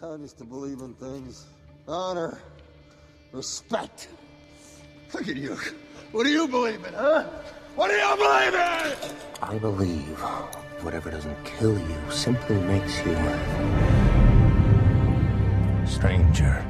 town used to believe in things. Honor. Respect. Look at you. What do you believe in, huh? What do you believe in? I believe whatever doesn't kill you simply makes you stranger.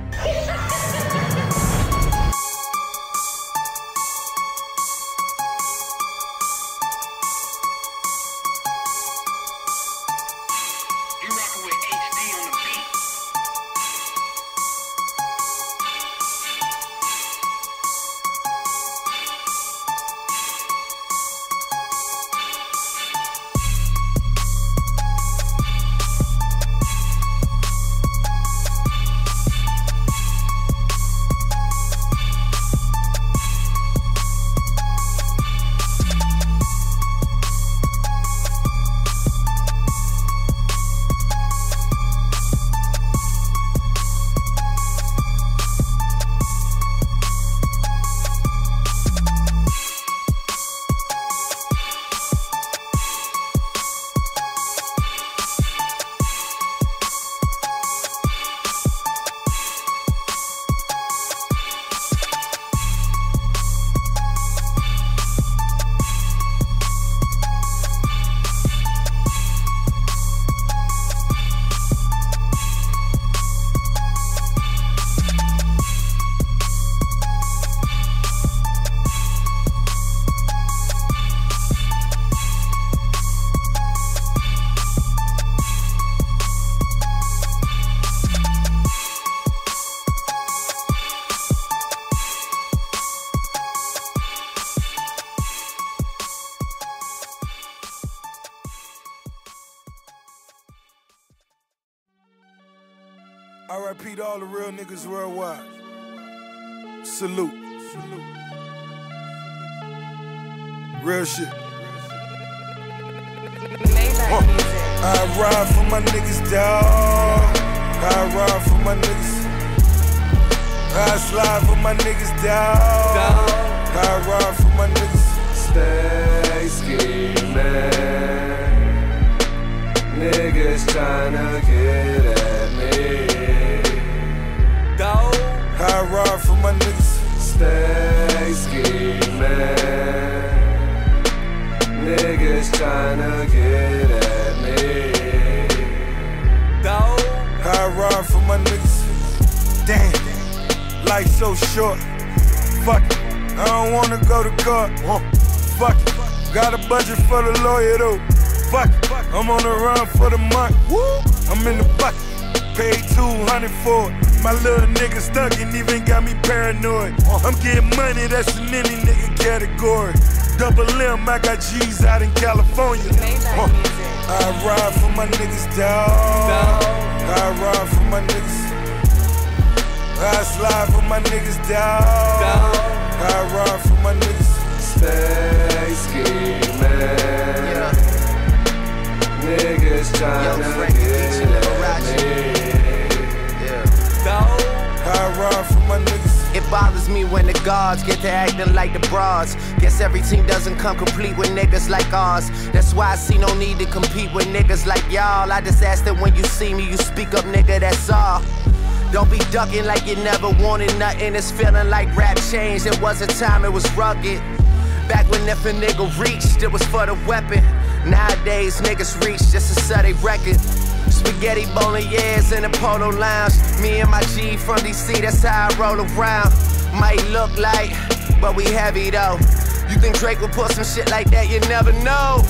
RIP to all the real niggas worldwide. Salute. Salute. Real shit. Uh, I ride for my niggas, dawg. I ride for my niggas. I slide for my niggas, dawg. I ride for my niggas. Stay scheming. Niggas tryna get at Ride for my niggas. Stay scheming. Niggas tryna get at me. Dog. I ride for my niggas. Damn. Life so short. Fuck it. I don't wanna go to court. Huh. Fuck it. Got a budget for the lawyer though. fuck it. I'm on the run for the month. Woo! I'm in the bucket. Paid 200 for it. My little nigga stuck and even got me paranoid. I'm getting money, that's in any nigga category. Double M, I got G's out in California. Huh. I ride for my niggas, dog. I ride for my niggas. I slide for my niggas, dog. I ride for my niggas. Stay scheming. Yeah. Niggas Yo, tryna get at me. It bothers me when the guards get to acting like the broads. Guess every team doesn't come complete with niggas like ours. That's why I see no need to compete with niggas like y'all. I just ask that when you see me, you speak up, nigga, that's all. Don't be ducking like you never wanted nothing. It's feeling like rap changed. It was a time it was rugged. Back when if a nigga reached, it was for the weapon. Nowadays, niggas reach just to sell they record. Spaghetti bolognese in the polo lounge. Me and my G from DC, that's how I roll around. Might look like, but we heavy though. You think Drake would put some shit like that? You never know.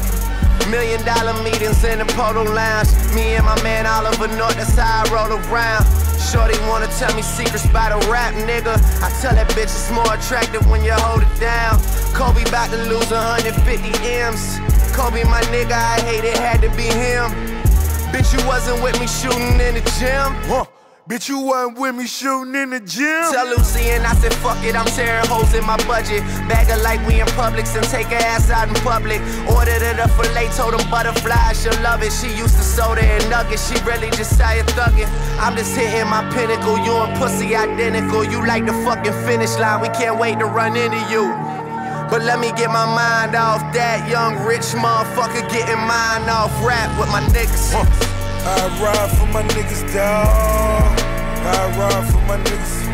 Million dollar meetings in the polo lounge. Me and my man Oliver North, that's how I roll around. Shorty wanna tell me secrets about a rap nigga. I tell that bitch it's more attractive when you hold it down. Kobe about to lose 150 M's. Kobe, my nigga, I hate it, had to be him. Bitch, you wasn't with me shooting in the gym. Huh. Bitch, you wasn't with me shooting in the gym. Tell Lucy and I said, fuck it, I'm tearing holes in my budget. Bag her like we in Publix and take her ass out in public. Ordered her the filet, told them butterflies, she'll love it. She used to soda and nuggets, she really just tired thugging. I'm just hitting my pinnacle, you and pussy identical. You like the fucking finish line, we can't wait to run into you. But let me get my mind off that young rich motherfucker getting mine off rap with my niggas. Huh. I ride for my niggas, dog. I ride for my niggas.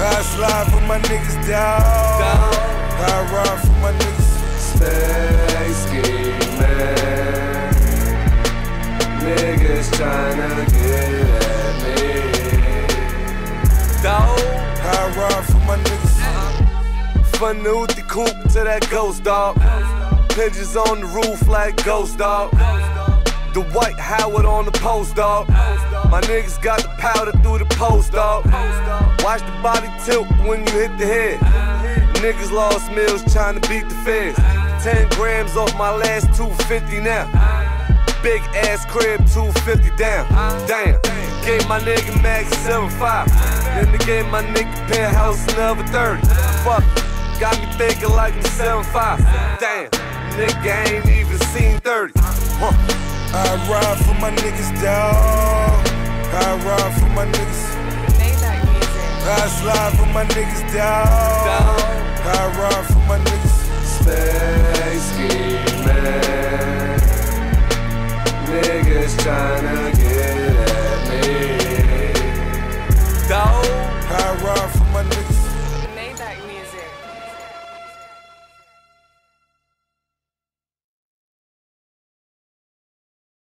I slide for my niggas, dog. I ride for my niggas. That ghost dog. Pigeons on the roof like ghost dog. The Dwight Howard on the post dog. My niggas got the powder through the post dog. Watch the body tilt when you hit the head. Niggas lost meals trying to beat the feds. 10 grams off my last 250 now. Big ass crib, 250 down. Damn. Gave my nigga Max 75. Then they gave my nigga penthouse another 30. Fuck. Got me thinking like I'm 75. Damn. Nigga ain't even seen 30. Huh. I ride for my niggas, dog. I ride for my niggas. I slide for my niggas, dog. I ride for my niggas.